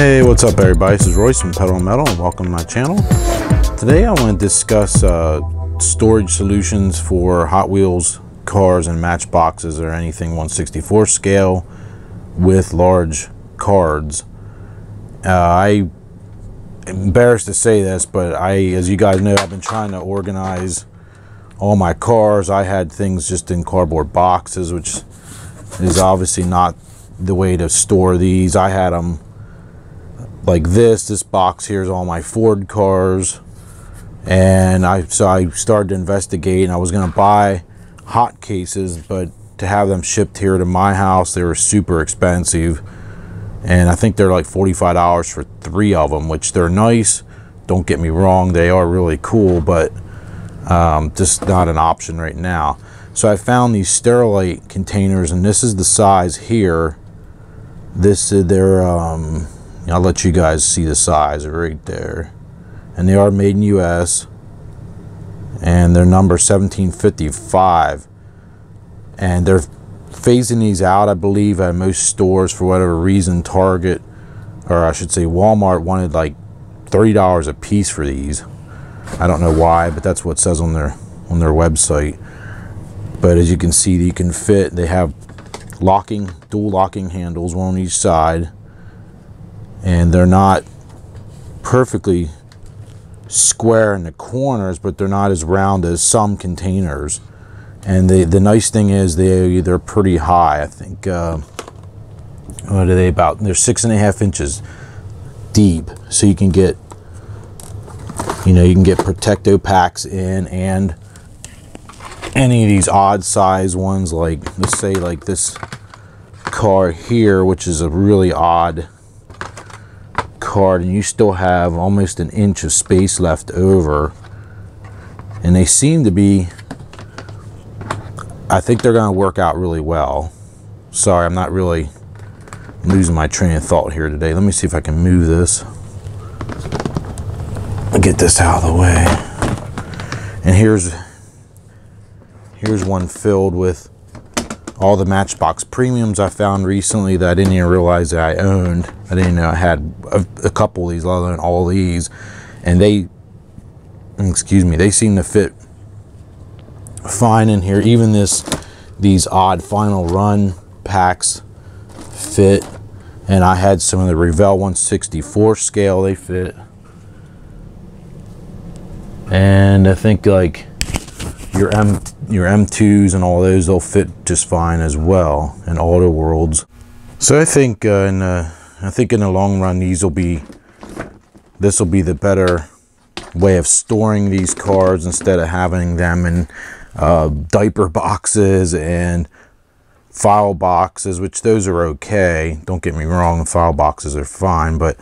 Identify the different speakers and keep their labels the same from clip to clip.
Speaker 1: Hey, what's up everybody? This is Royce from Pedal Metal and welcome to my channel. Today I want to discuss uh, storage solutions for Hot Wheels cars and matchboxes or anything 164 scale with large cards. Uh, I embarrassed to say this, but I, as you guys know, I've been trying to organize all my cars. I had things just in cardboard boxes, which is obviously not the way to store these. I had them like this. This box here is all my Ford cars. And I so I started to investigate and I was gonna buy hot cases, but to have them shipped here to my house, they were super expensive. And I think they're like $45 for three of them, which they're nice. Don't get me wrong, they are really cool, but um, just not an option right now. So I found these Sterilite containers, and this is the size here. This is their um, I'll let you guys see the size right there. And they are made in US. And they're number 1755. And they're phasing these out, I believe, at most stores for whatever reason. Target, or I should say Walmart, wanted like $30 a piece for these. I don't know why, but that's what says on their on their website. But as you can see, you can fit. They have locking, dual locking handles, one on each side and they're not perfectly square in the corners but they're not as round as some containers. And the the nice thing is they they're pretty high I think uh, what are they about they're six and a half inches deep. So you can get you know you can get protecto packs in and any of these odd size ones like let's say like this car here which is a really odd card and you still have almost an inch of space left over. And they seem to be I think they're going to work out really well. Sorry I'm not really losing my train of thought here today. Let me see if I can move this. Get this out of the way. And here's here's one filled with all the Matchbox premiums I found recently that I didn't even realize that I owned. I didn't know I had a, a couple of these, other than all these. And they, excuse me, they seem to fit fine in here. Even this, these odd final run packs fit. And I had some of the Revell 164 scale, they fit. And I think like your M your M2s and all those they'll fit just fine as well in Auto Worlds. So I think uh, in uh, I think in the long run these will be this will be the better way of storing these cards instead of having them in uh, diaper boxes and file boxes, which those are okay. Don't get me wrong, file boxes are fine, but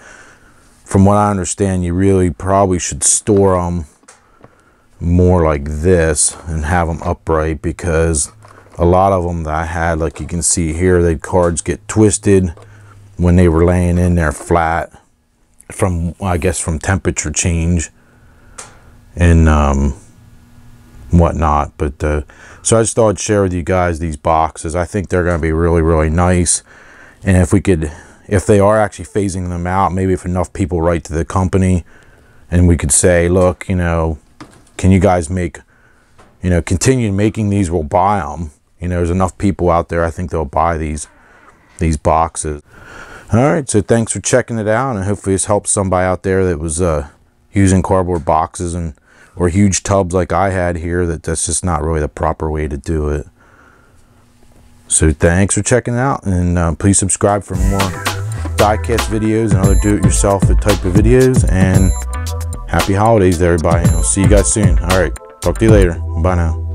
Speaker 1: from what I understand, you really probably should store them more like this and have them upright because a lot of them that I had like you can see here the cards get twisted when they were laying in there flat from I guess from temperature change and um, whatnot. But uh, so I just thought I'd share with you guys these boxes. I think they're gonna be really really nice. And if we could if they are actually phasing them out maybe if enough people write to the company and we could say look you know can you guys make, you know, continue making these, we'll buy them. You know, there's enough people out there, I think they'll buy these, these boxes. All right, so thanks for checking it out, and hopefully this helps somebody out there that was uh, using cardboard boxes and or huge tubs like I had here, that that's just not really the proper way to do it. So thanks for checking it out, and uh, please subscribe for more diecast videos and other do-it-yourself type of videos, and happy holidays everybody. I'll see you guys soon. All right. Talk to you later. Bye now.